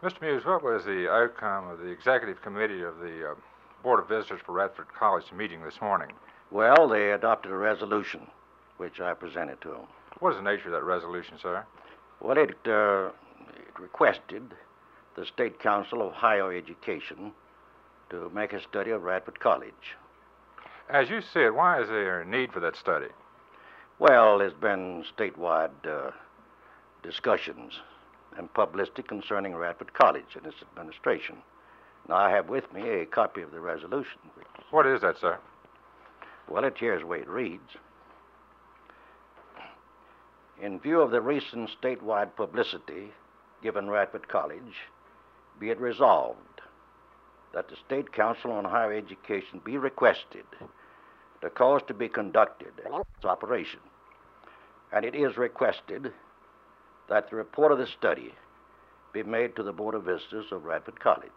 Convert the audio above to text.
Mr. Muse, what was the outcome of the executive committee of the uh, Board of Visitors for Radford College meeting this morning? Well, they adopted a resolution, which I presented to them. What is the nature of that resolution, sir? Well, it, uh, it requested the State Council of Higher Education to make a study of Radford College. As you see it, why is there a need for that study? Well, there's been statewide uh, discussions and publicity concerning Radford College and its administration. Now, I have with me a copy of the resolution. Which, What is that, sir? well, it here's the way it reads. In view of the recent statewide publicity given Radford College, be it resolved that the State Council on Higher Education be requested to cause to be conducted its operation. And it is requested that the report of this study be made to the Board of Visitors of Radford College.